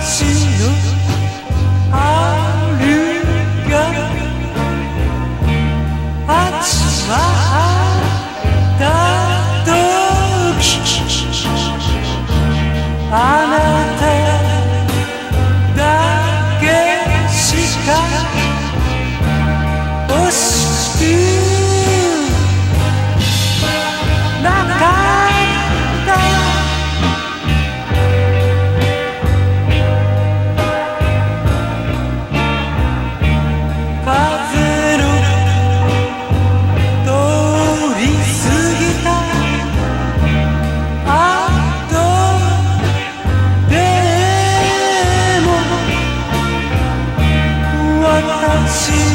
see see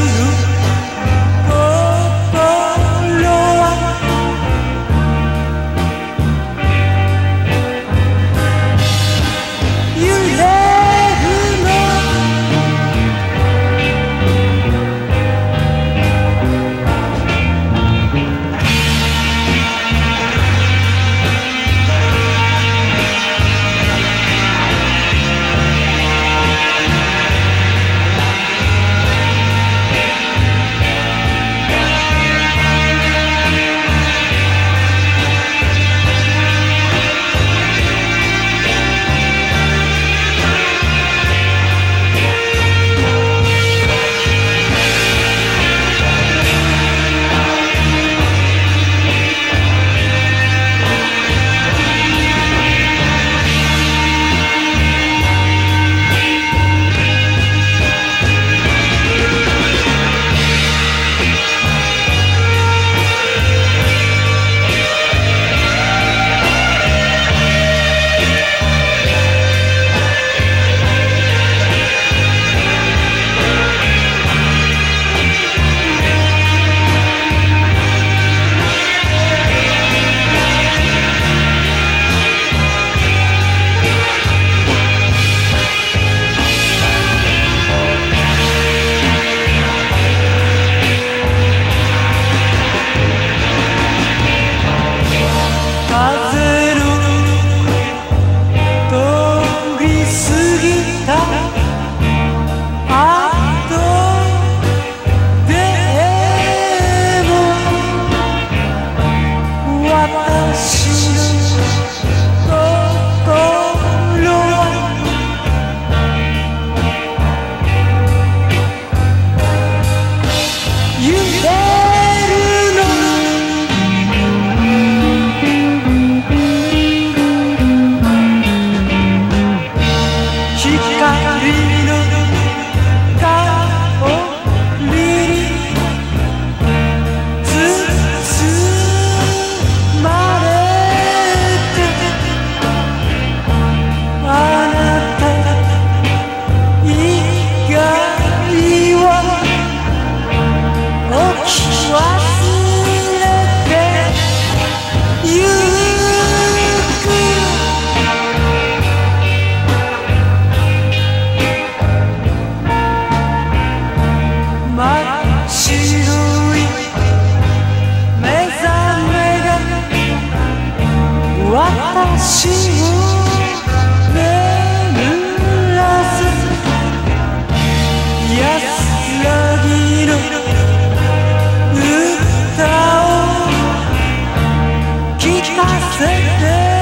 眠らす安らぎの歌を聴かせて